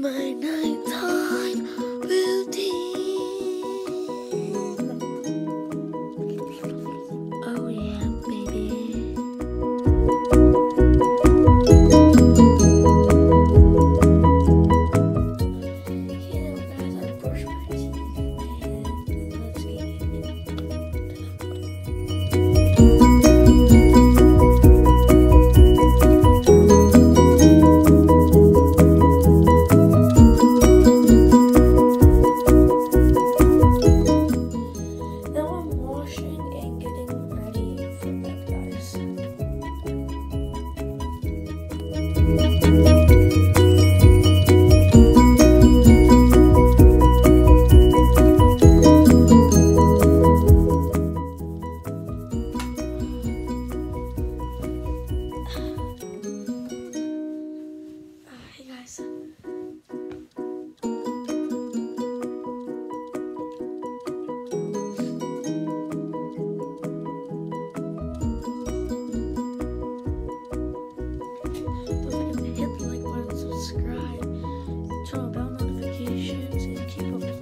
my nighttime routine. notifications keep up.